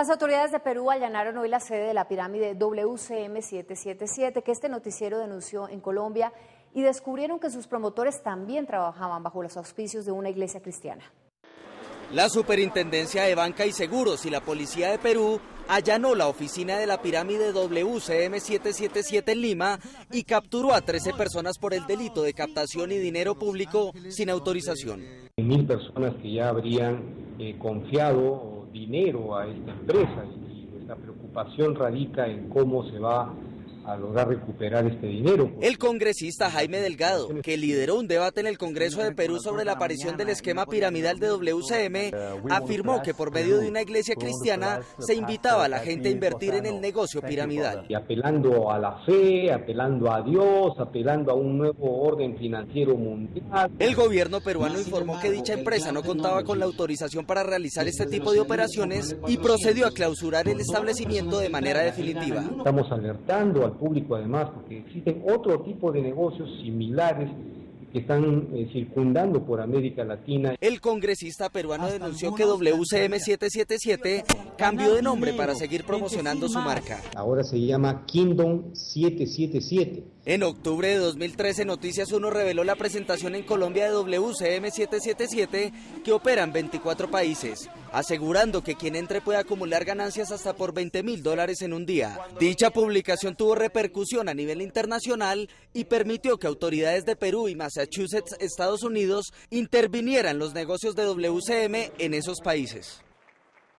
Las autoridades de Perú allanaron hoy la sede de la pirámide WCM 777 que este noticiero denunció en Colombia y descubrieron que sus promotores también trabajaban bajo los auspicios de una iglesia cristiana. La Superintendencia de Banca y Seguros y la Policía de Perú allanó la oficina de la pirámide WCM 777 en Lima y capturó a 13 personas por el delito de captación y dinero público sin autorización. Mil personas que ya habrían eh, confiado dinero a esta empresa y nuestra preocupación radica en cómo se va a lograr recuperar este dinero. El congresista Jaime Delgado, que lideró un debate en el Congreso de Perú sobre la aparición del esquema piramidal de WCM, afirmó que por medio de una iglesia cristiana se invitaba a la gente a invertir en el negocio piramidal. Y apelando a la fe, apelando a Dios, apelando a un nuevo orden financiero mundial. El gobierno peruano informó que dicha empresa no contaba con la autorización para realizar este tipo de operaciones y procedió a clausurar el establecimiento de manera definitiva. Estamos alertando público además, porque existen otro tipo de negocios similares que están eh, circundando por América Latina. El congresista peruano denunció que WCM 777 cambió de nombre para seguir promocionando su marca. Ahora se llama Kingdom 777. En octubre de 2013, Noticias 1 reveló la presentación en Colombia de WCM 777 que opera en 24 países, asegurando que quien entre puede acumular ganancias hasta por 20 mil dólares en un día. Dicha publicación tuvo repercusión a nivel internacional y permitió que autoridades de Perú y Massachusetts, Estados Unidos, intervinieran los negocios de WCM en esos países.